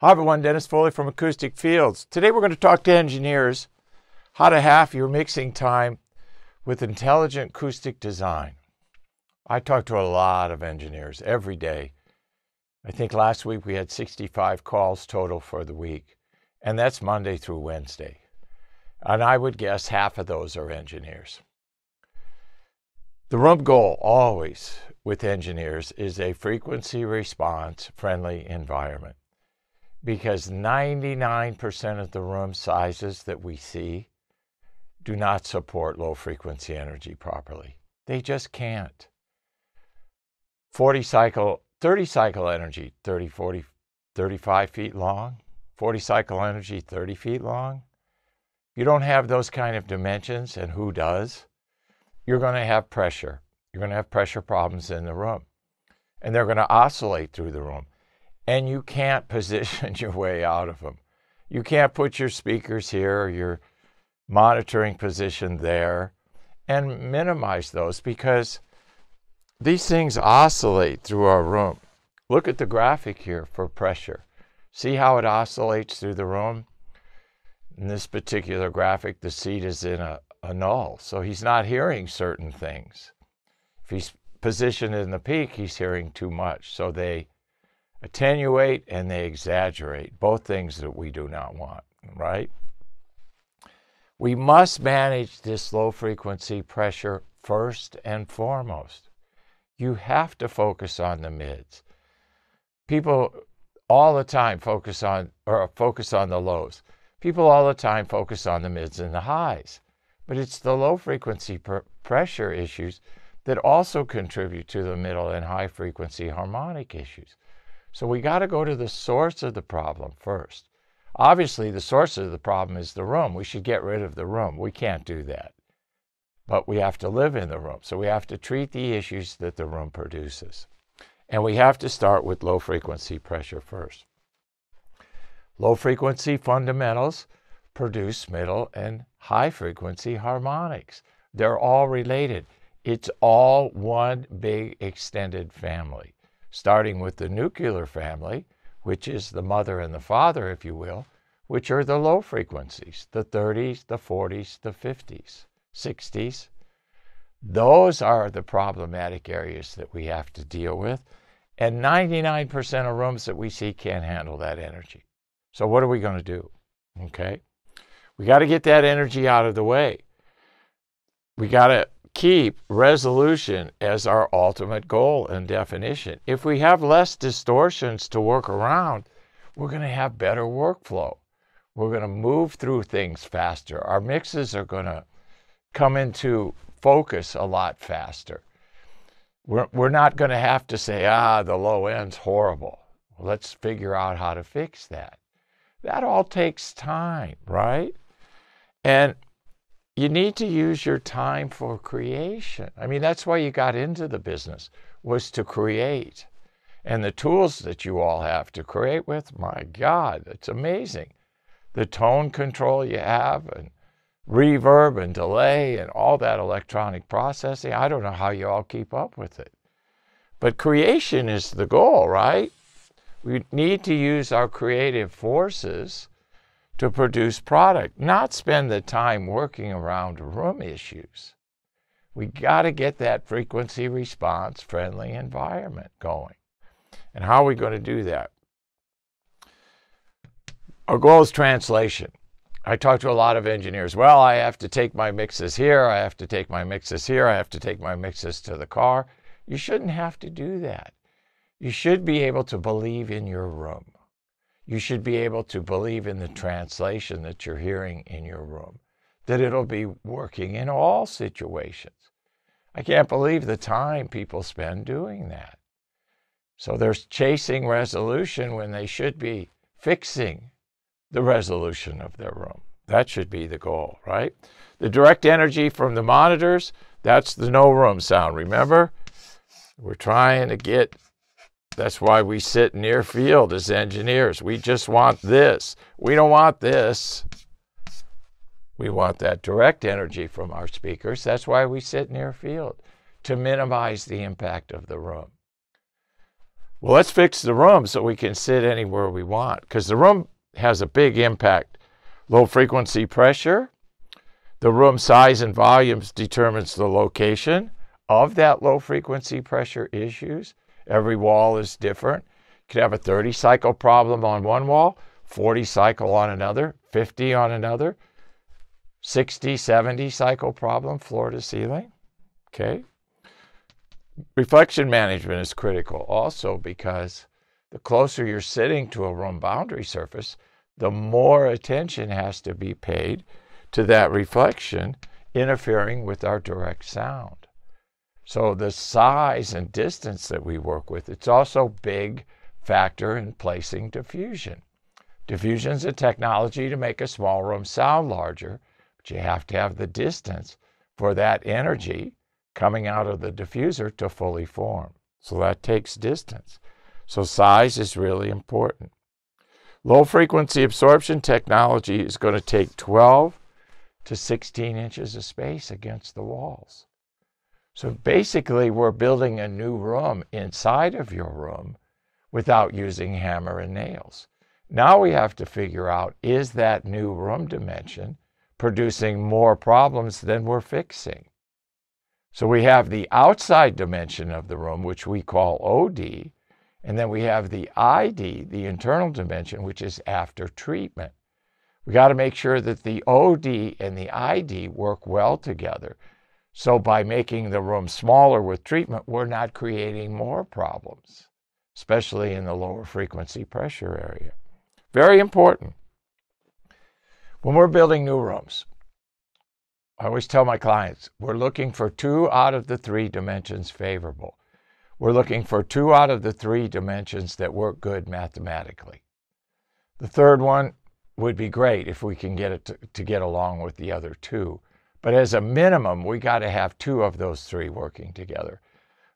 Hi everyone, Dennis Foley from Acoustic Fields. Today we're going to talk to engineers how to half your mixing time with intelligent acoustic design. I talk to a lot of engineers every day. I think last week we had 65 calls total for the week, and that's Monday through Wednesday. And I would guess half of those are engineers. The room goal always with engineers is a frequency response friendly environment because 99% of the room sizes that we see do not support low frequency energy properly. They just can't. 40 cycle, 30 cycle energy, 30, 40, 35 feet long, 40 cycle energy, 30 feet long. You don't have those kind of dimensions, and who does? You're going to have pressure. You're going to have pressure problems in the room, and they're going to oscillate through the room and you can't position your way out of them. You can't put your speakers here or your monitoring position there and minimize those because these things oscillate through our room. Look at the graphic here for pressure. See how it oscillates through the room? In this particular graphic, the seat is in a, a null, so he's not hearing certain things. If he's positioned in the peak, he's hearing too much. So they attenuate and they exaggerate, both things that we do not want, right? We must manage this low frequency pressure first and foremost. You have to focus on the mids. People all the time focus on or focus on the lows. People all the time focus on the mids and the highs. But it's the low frequency pr- pressure issues that also contribute to the middle and high frequency harmonic issues. So we got to go to the source of the problem first. Obviously, the source of the problem is the room. We should get rid of the room. We can't do that. But we have to live in the room. So we have to treat the issues that the room produces. And we have to start with low frequency pressure first. Low frequency fundamentals produce middle and high frequency harmonics. They're all related. It's all one big extended family starting with the nuclear family, which is the mother and the father, if you will, which are the low frequencies, the 30s, the 40s, the 50s, 60s. Those are the problematic areas that we have to deal with. And 99% of rooms that we see can't handle that energy. So, what are we going to do? Okay. We got to get that energy out of the way. We got to keep resolution as our ultimate goal and definition. If we have less distortions to work around, we're going to have better workflow. We're going to move through things faster. Our mixes are going to come into focus a lot faster. We're, we're not going to have to say, ah, the low end's horrible. Let's figure out how to fix that. That all takes time, right? And you need to use your time for creation. I mean, that's why you got into the business, was to create. And the tools that you all have to create with, my God, it's amazing. The tone control you have, and reverb and delay, and all that electronic processing. I don't know how you all keep up with it. But creation is the goal, right? We need to use our creative forces to produce product, not spend the time working around room issues. We got to get that frequency response friendly environment going. And how are we going to do that? Our goal is translation. I talk to a lot of engineers. Well, I have to take my mixes here, I have to take my mixes here, I have to take my mixes to the car. You shouldn't have to do that. You should be able to believe in your room you should be able to believe in the translation that you're hearing in your room, that it'll be working in all situations. I can't believe the time people spend doing that. So they're chasing resolution when they should be fixing the resolution of their room. That should be the goal, right? The direct energy from the monitors, that's the no room sound. Remember? We're trying to get that's why we sit near field as engineers. We just want this. We don't want this. We want that direct energy from our speakers. That's why we sit near field, to minimize the impact of the room. Well, let's fix the room so we can sit anywhere we want because the room has a big impact. Low frequency pressure, the room size and volumes determines the location of that low frequency pressure issues. Every wall is different. You could have a 30 cycle problem on one wall, 40 cycle on another, 50 on another, 60, 70 cycle problem floor to ceiling. Okay. Reflection management is critical also because the closer you're sitting to a room boundary surface, the more attention has to be paid to that reflection interfering with our direct sound. So the size and distance that we work with, it's also big factor in placing diffusion. Diffusion is a technology to make a small room sound larger, but you have to have the distance for that energy coming out of the diffuser to fully form. So that takes distance. So size is really important. Low frequency absorption technology is going to take 12 to 16 inches of space against the walls. So basically, we're building a new room inside of your room without using hammer and nails. Now we have to figure out is that new room dimension producing more problems than we're fixing? So we have the outside dimension of the room, which we call OD, and then we have the ID, the internal dimension, which is after treatment. We got to make sure that the OD and the ID work well together. So by making the room smaller with treatment, we're not creating more problems, especially in the lower frequency pressure area. Very important. When we're building new rooms, I always tell my clients we're looking for two out of the three dimensions favorable. We're looking for two out of the three dimensions that work good mathematically. The third one would be great if we can get it to, to get along with the other two. But as a minimum, we got to have two of those three working together.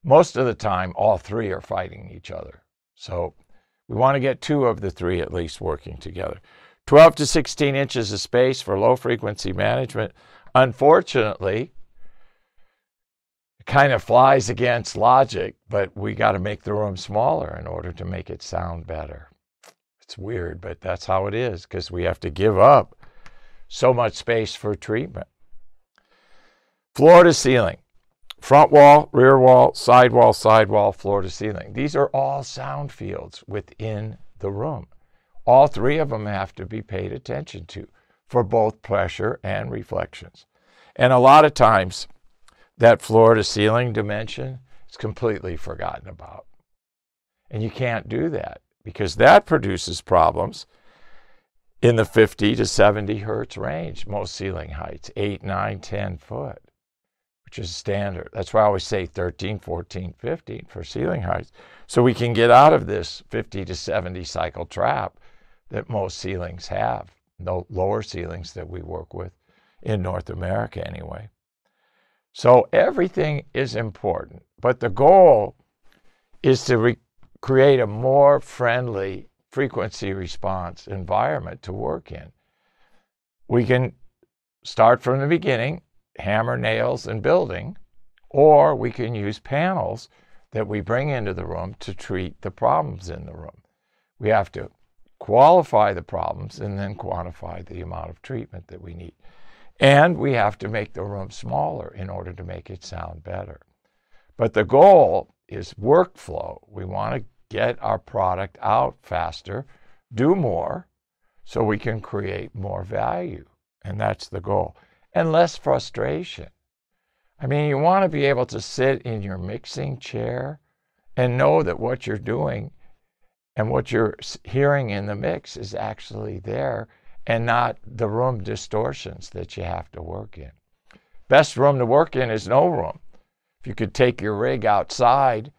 Most of the time, all three are fighting each other. So we want to get two of the three at least working together. 12 to 16 inches of space for low frequency management. Unfortunately, it kind of flies against logic, but we got to make the room smaller in order to make it sound better. It's weird, but that's how it is because we have to give up so much space for treatment. Floor to ceiling, front wall, rear wall, side wall, side wall, floor to ceiling. These are all sound fields within the room. All three of them have to be paid attention to for both pressure and reflections. And a lot of times, that floor to ceiling dimension is completely forgotten about. And you can't do that because that produces problems in the 50 to 70 hertz range, most ceiling heights, 8, 9, 10 foot, which is standard. That's why I always say 13, 14, 15 for ceiling heights. So we can get out of this 50 to 70 cycle trap that most ceilings have, no lower ceilings that we work with in North America anyway. So everything is important, but the goal is to re- create a more friendly frequency response environment to work in. We can start from the beginning, hammer nails and building, or we can use panels that we bring into the room to treat the problems in the room. We have to qualify the problems and then quantify the amount of treatment that we need. And we have to make the room smaller in order to make it sound better. But the goal is workflow. We want to get our product out faster, do more, so we can create more value. And that's the goal. And less frustration. I mean, you want to be able to sit in your mixing chair and know that what you're doing and what you're hearing in the mix is actually there and not the room distortions that you have to work in. Best room to work in is no room. If you could take your rig outside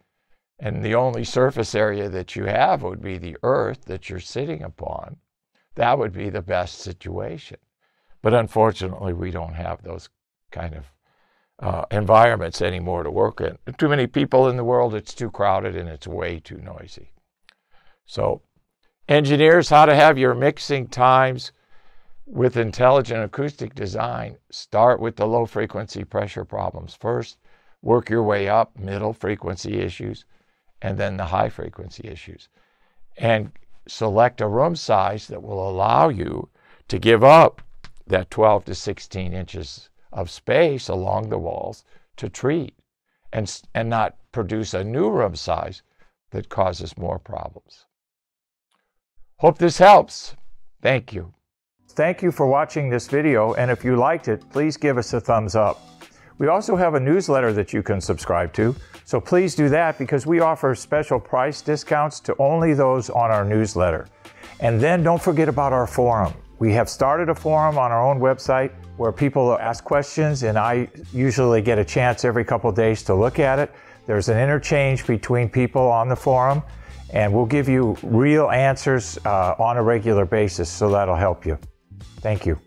and the only surface area that you have would be the earth that you're sitting upon, that would be the best situation. But unfortunately, we don't halve those kind of uh, environments anymore to work in. Too many people in the world, it's too crowded and it's way too noisy. So, engineers, how to have your mixing times with intelligent acoustic design. Start with the low frequency pressure problems first, work your way up, middle frequency issues, and then the high frequency issues. And select a room size that will allow you to give up that 12 to 16 inches of space along the walls to treat and, and not produce a new room size that causes more problems. Hope this helps. Thank you. Thank you for watching this video, and if you liked it, please give us a thumbs up. We also have a newsletter that you can subscribe to, so please do that because we offer special price discounts to only those on our newsletter. And then don't forget about our forum. We have started a forum on our own website where people ask questions, and I usually get a chance every couple days to look at it. There's an interchange between people on the forum, and we'll give you real answers uh, on a regular basis, so that'll help you. Thank you.